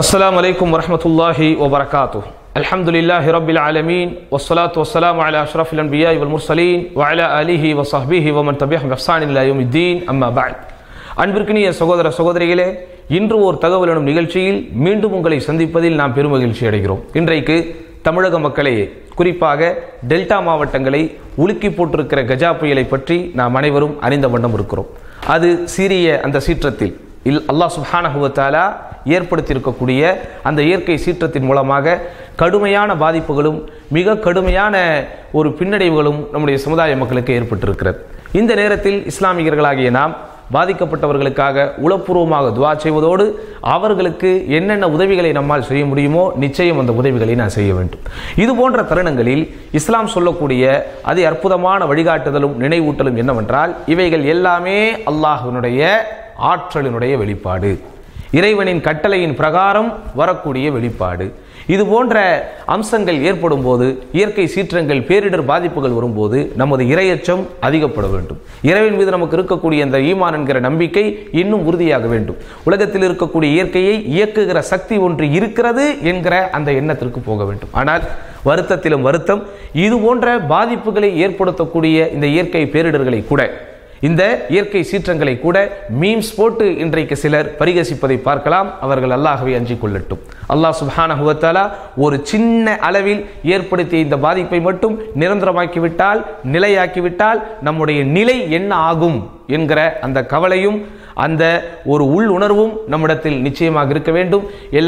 அஸ்லாம் வலைக்கம் வரமத்துல்லாஹி வபரகாத்து அலமதுல்லாஹி ரபில் ஆலமீன் வசலாத் வசலாம் அலா அஷ்ரஃபில் அன்பியா இவல் முர்சலீன் வயலா அலிஹி வசஹபிஹி வமன் தபியா ஹப்சானில்லாயுமித்தீன் அம்மா பாத் அன்பிற்கினிய சகோதர சகோதரிகளே இன்று ஓர் தகவல் எனும் நிகழ்ச்சியில் மீண்டும் உங்களை சந்திப்பதில் நாம் பெருமகிழ்ச்சி அடைகிறோம். இன்றைக்கு தமிழக மக்களையே குறிப்பாக டெல்டா மாவட்டங்களை உலுக்கி போட்டிருக்கிற கஜா புயலை பற்றி நாம் அனைவரும் அறிந்த வண்ணம் இருக்கிறோம். அது சீரிய அந்த சீற்றத்தில் இல் அல்லாஹ் சுஹானஹுவத்தாலா ஏற்படுத்தியிருக்கக்கூடிய அந்த இயற்கை சீற்றத்தின் மூலமாக கடுமையான பாதிப்புகளும் மிக கடுமையான ஒரு பின்னடைவுகளும் நம்முடைய சமுதாய மக்களுக்கு ஏற்பட்டிருக்கிறது. இந்த நேரத்தில் இஸ்லாமியர்களாகிய நாம் பாதிக்கப்பட்டவர்களுக்காக உளப்பூர்வமாக துவா செய்வதோடு அவர்களுக்கு என்னென்ன உதவிகளை நம்மால் செய்ய முடியுமோ நிச்சயம் அந்த உதவிகளை நான் செய்ய வேண்டும். இது போன்ற தருணங்களில் இஸ்லாம் சொல்லக்கூடிய அதி அற்புதமான வழிகாட்டுதலும் நினைவூட்டலும் என்னவென்றால் இவைகள் எல்லாமே அல்லாஹினுடைய ஆற்றலினுடைய வெளிப்பாடு. இறைவனின் கட்டளையின் பிரகாரம் வரக்கூடிய வெளிப்பாடு. இது போன்ற அம்சங்கள் ஏற்படும் போது இயற்கை சீற்றங்கள் பேரிடர் பாதிப்புகள் வரும்போது நமது இரையச்சம் அதிகப்பட வேண்டும். இறைவன் மீது நமக்கு இருக்கக்கூடிய இந்த ஈமான் என்கிற நம்பிக்கை இன்னும் உறுதியாக வேண்டும். உலகத்தில் இருக்கக்கூடிய இயற்கையை இயக்குகிற சக்தி ஒன்று இருக்கிறது என்கிற அந்த எண்ணத்திற்கு போக வேண்டும். ஆனால் வருத்தத்திலும் வருத்தம் இது போன்ற பாதிப்புகளை ஏற்படுத்தக்கூடிய இந்த இயற்கை பேரிடர்களை கூட இந்த இயற்கை சீற்றங்களை கூட மீம்ஸ் போட்டு இன்றைக்கு சிலர் பரிகசிப்பதை பார்க்கலாம். அவர்கள் அல்லாஹ்வை அஞ்சிக் கொள்ளட்டும். அல்லாஹ் சுப்ஹானஹுவத்தாலா ஒரு சின்ன அளவில் ஏற்படுத்திய இந்த பாதிப்பை மட்டும் நிரந்தரமாக்கிவிட்டால் நிலையாக்கிவிட்டால் நம்முடைய நிலை என்ன ஆகும் என்கிற அந்த கவலையும் அந்த ஒரு உள் உணர்வும் நம்மிடத்தில் நிச்சயமாக இருக்க வேண்டும். எல்லா